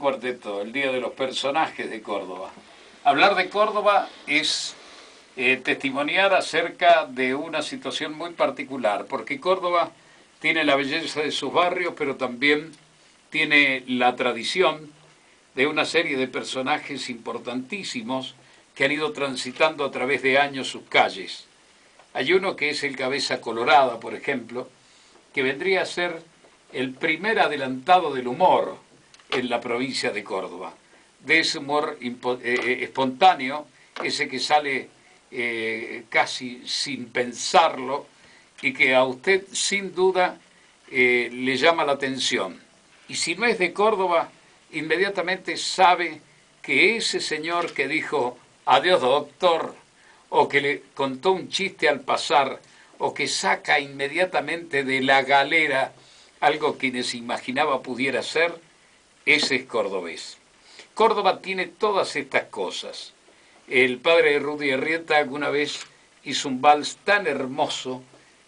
Cuarteto, el Día de los Personajes de Córdoba. Hablar de Córdoba es eh, testimoniar acerca de una situación muy particular, porque Córdoba tiene la belleza de sus barrios, pero también tiene la tradición de una serie de personajes importantísimos que han ido transitando a través de años sus calles. Hay uno que es el Cabeza Colorada, por ejemplo, que vendría a ser el primer adelantado del humor en la provincia de Córdoba, de ese humor eh, eh, espontáneo, ese que sale eh, casi sin pensarlo y que a usted sin duda le llama la atención. Y si no es de Córdoba, inmediatamente sabe que ese señor que dijo adiós doctor, o que le contó un chiste al pasar, o que saca inmediatamente de la galera algo que ni se imaginaba pudiera ser, ese es cordobés. Córdoba tiene todas estas cosas. El padre de Rudy Arrieta alguna vez hizo un vals tan hermoso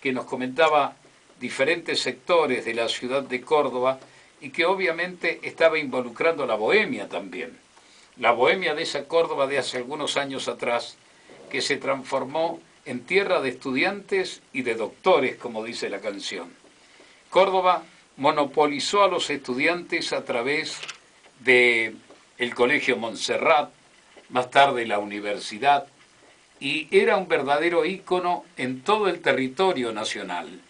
que nos comentaba diferentes sectores de la ciudad de Córdoba y que obviamente estaba involucrando la bohemia también. La bohemia de esa Córdoba de hace algunos años atrás, que se transformó en tierra de estudiantes y de doctores, como dice la canción. Córdoba monopolizó a los estudiantes a través de el Colegio Montserrat, más tarde la universidad, y era un verdadero ícono en todo el territorio nacional.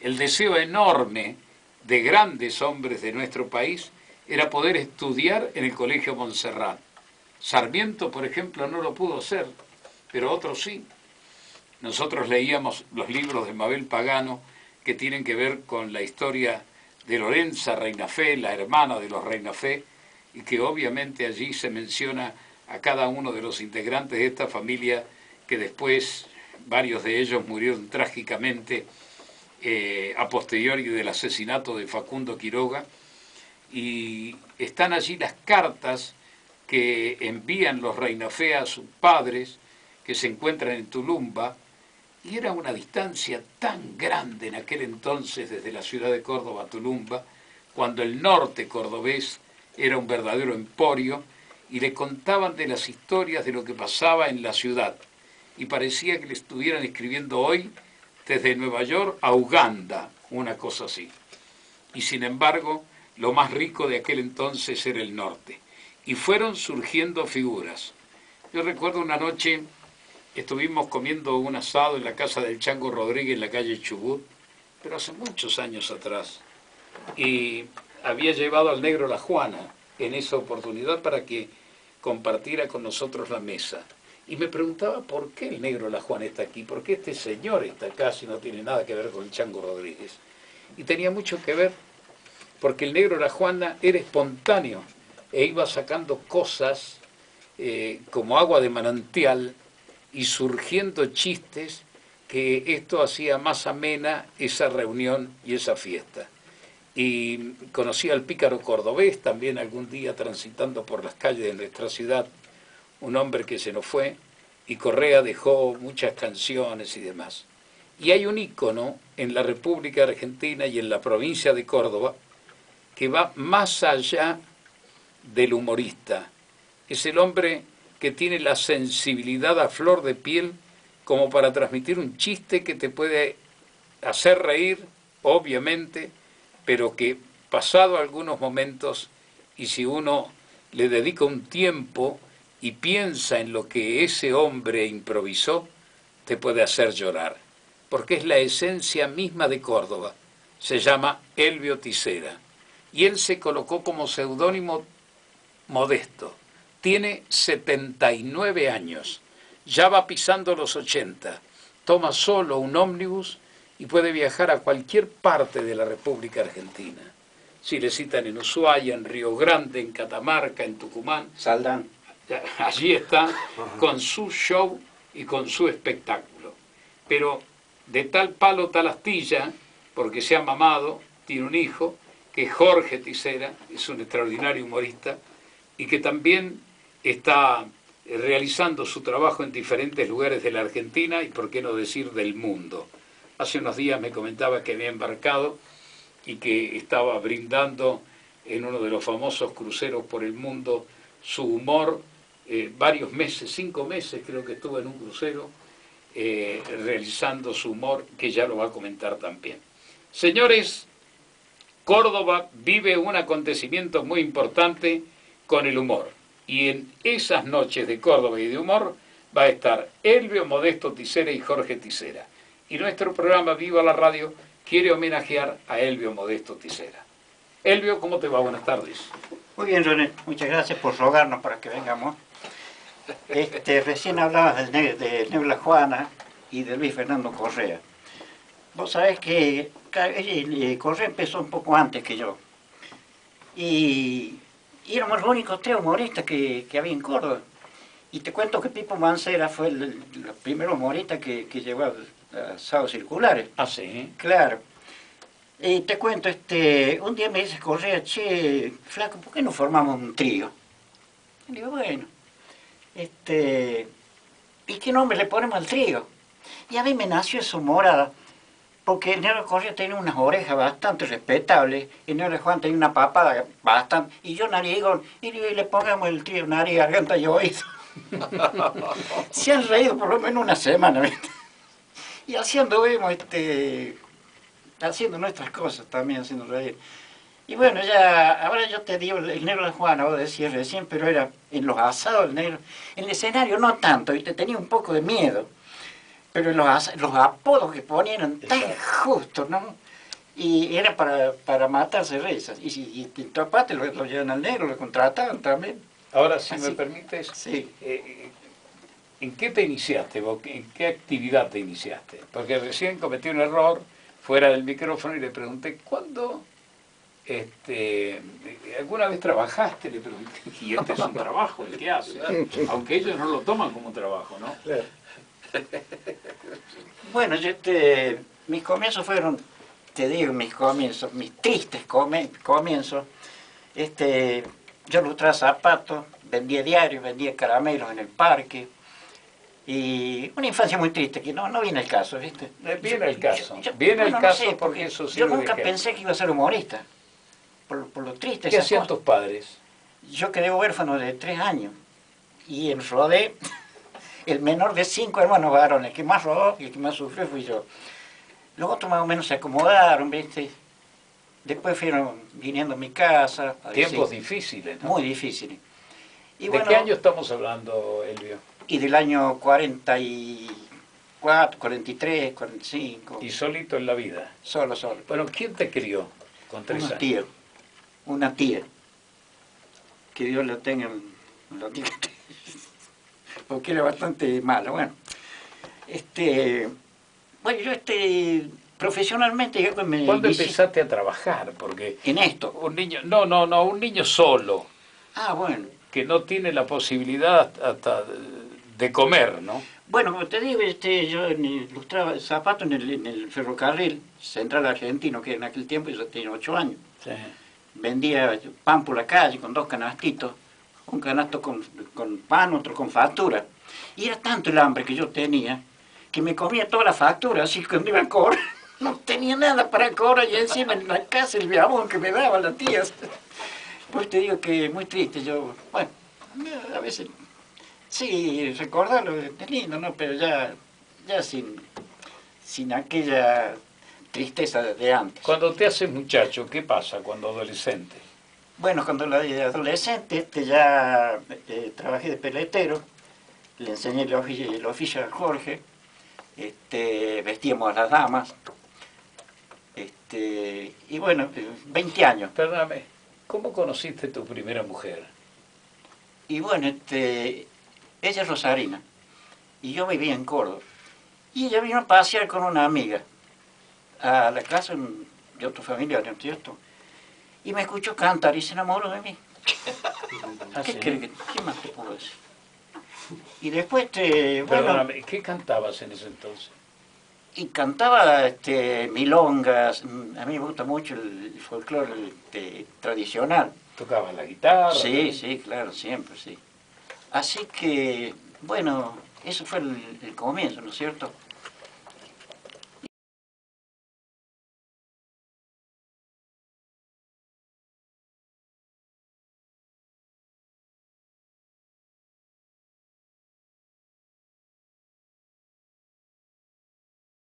El deseo enorme de grandes hombres de nuestro país era poder estudiar en el Colegio Montserrat. Sarmiento, por ejemplo, no lo pudo hacer, pero otros sí. Nosotros leíamos los libros de Mabel Pagano que tienen que ver con la historia de Lorenza Reinafé, la hermana de los Reinafé, y que obviamente allí se menciona a cada uno de los integrantes de esta familia que después varios de ellos murieron trágicamente eh, a posteriori del asesinato de Facundo Quiroga, y están allí las cartas que envían los Reinafé a sus padres, que se encuentran en Tulumba, y era una distancia tan grande en aquel entonces desde la ciudad de Córdoba a Tulumba, cuando el norte cordobés era un verdadero emporio, y le contaban de las historias de lo que pasaba en la ciudad. Y parecía que le estuvieran escribiendo hoy desde Nueva York a Uganda, una cosa así. Y sin embargo, lo más rico de aquel entonces era el norte. Y fueron surgiendo figuras. Yo recuerdo una noche estuvimos comiendo un asado en la casa del Chango Rodríguez en la calle Chubut, pero hace muchos años atrás. Y había llevado al negro La Juana en esa oportunidad para que compartiera con nosotros la mesa. Y me preguntaba por qué el negro La Juana está aquí, por qué este señor está acá si no tiene nada que ver con el Chango Rodríguez. Y tenía mucho que ver porque el negro La Juana era espontáneo e iba sacando cosas eh, como agua de manantial y surgiendo chistes que esto hacía más amena esa reunión y esa fiesta. Y conocí al pícaro cordobés también algún día transitando por las calles de nuestra ciudad, un hombre que se nos fue, y Correa dejó muchas canciones y demás. Y hay un ícono en la República Argentina y en la provincia de Córdoba que va más allá del humorista. Es el hombre que tiene la sensibilidad a flor de piel como para transmitir un chiste que te puede hacer reír, obviamente, pero que pasado algunos momentos y si uno le dedica un tiempo y piensa en lo que ese hombre improvisó, te puede hacer llorar, porque es la esencia misma de Córdoba. Se llama Elvio Tisera y él se colocó como seudónimo modesto tiene 79 años, ya va pisando los 80, toma solo un ómnibus y puede viajar a cualquier parte de la República Argentina. Si le citan en Ushuaia, en Río Grande, en Catamarca, en Tucumán, saldrán. Allí está con su show y con su espectáculo. Pero de tal palo, tal astilla, porque se ha mamado, tiene un hijo, que es Jorge Tisera, es un extraordinario humorista, y que también está eh, realizando su trabajo en diferentes lugares de la Argentina y, por qué no decir, del mundo. Hace unos días me comentaba que había embarcado y que estaba brindando en uno de los famosos cruceros por el mundo, su humor, eh, varios meses, cinco meses creo que estuvo en un crucero, eh, realizando su humor, que ya lo va a comentar también. Señores, Córdoba vive un acontecimiento muy importante con el humor. Y en esas noches de Córdoba y de humor va a estar Elvio Modesto Ticera y Jorge Ticera. Y nuestro programa Viva la Radio quiere homenajear a Elvio Modesto Ticera. Elvio, ¿cómo te va? Buenas tardes. Muy bien, René. Muchas gracias por rogarnos para que vengamos. Este, recién hablabas de, de Nebla Juana y de Luis Fernando Correa. Vos sabés que eh, Correa empezó un poco antes que yo. Y, éramos los únicos tres humoristas que, había en Córdoba. Y te cuento que Pipo Mancera fue el, primer humorista que, que llevó a, a Circulares. Ah, sí. Claro. Y te cuento, este, un día me dice Correa, che, flaco, ¿por qué no formamos un trío? Y digo, bueno, este, ¿y qué nombre le ponemos al trío? Y a mí me nació esa morada porque el negro Correa tenía unas orejas bastante respetables, el negro Juan tenía una papada bastante, y yo narigón, y le pongamos el trío nariz, garganta y oído. Se han reído por lo menos una semana, ¿viste? Y haciendo vemos este, haciendo nuestras cosas también, haciendo reír. Y bueno, ya, ahora yo te digo, el negro de Juan, vos decías recién, pero era en los asados, el negro, en el escenario no tanto, y te tenía un poco de miedo pero los, los apodos que ponían tan justos, ¿no? Y era para, para matarse risas. Y, y, y aparte lo, lo, llevan al negro, lo contrataban también. Ahora, si me permites, sí. Eh, ¿en qué te iniciaste vos? ¿En qué actividad te iniciaste? Porque recién cometí un error fuera del micrófono y le pregunté, ¿cuándo este, ¿alguna vez trabajaste? Le pregunté, y este es un trabajo el que hace, aunque ellos no lo toman como un trabajo, ¿no? Bueno, yo este, mis comienzos fueron, te digo, mis comienzos, mis tristes comienzos. Este, yo lustraba zapatos, vendía diarios, vendía caramelos en el parque. Y una infancia muy triste, que no, no viene el caso, ¿viste? Viene el caso. viene el caso porque eso Yo nunca pensé que iba a ser humorista, por, por lo triste. ¿Qué hacían tus padres? Yo quedé huérfano de tres años y en Rodé el menor de cinco hermanos varones, el que más rodó y el que más sufrió fui yo. Los otros más o menos se acomodaron, ¿viste? Después fueron viniendo a mi casa. Tiempos difíciles, ¿no? Muy difíciles. Y ¿De qué año estamos hablando, Elvio? Y del año 44, 43, 45. ¿Y solito en la vida? Solo, solo. Bueno, ¿quién te crió con tres una Tía, una tía. Que Dios lo tenga, lo tenga porque era bastante malo. Bueno, este, bueno yo este, profesionalmente yo me ¿Cuándo empezaste a trabajar? Porque en esto. Un niño, no, no, no, un niño solo. Ah, bueno. Que no tiene la posibilidad hasta de comer, ¿no? Bueno, como te digo, este, yo ilustraba zapatos en el, en el ferrocarril central argentino, que en aquel tiempo yo tenía ocho años. Sí. Vendía pan por la calle con dos canastitos un canasto con, con pan, otro con factura. Y era tanto el hambre que yo tenía que me comía toda la factura, así que cuando iba a cobrar no tenía nada para cobrar y encima en la casa el viabón que me daba la tía. Pues te digo que muy triste, yo, bueno, a veces, sí, recordarlo es lindo, ¿no? Pero ya, ya sin, sin aquella tristeza de antes. Cuando te haces muchacho, ¿qué pasa cuando adolescente? Bueno, cuando era adolescente este, ya eh, trabajé de peletero, le enseñé el oficio, a Jorge, este, vestíamos a las damas, este, y bueno, 20 años. Perdóname, ¿cómo conociste tu primera mujer? Y bueno, este, ella es Rosarina, y yo vivía en Córdoba. Y ella vino a pasear con una amiga a la casa de otro familiar, ¿no es cierto? Y me escuchó cantar y se enamoró de mí. Ah, ¿Qué, ¿Qué más te puedo decir? Y después, este, bueno... ¿qué cantabas en ese entonces? Y cantaba este, milongas, mm, a mí me gusta mucho el folclore este, tradicional. ¿Tocaba la guitarra? Sí, sí, claro, siempre, sí. Así que, bueno, eso fue el, comienzo, ¿no es cierto?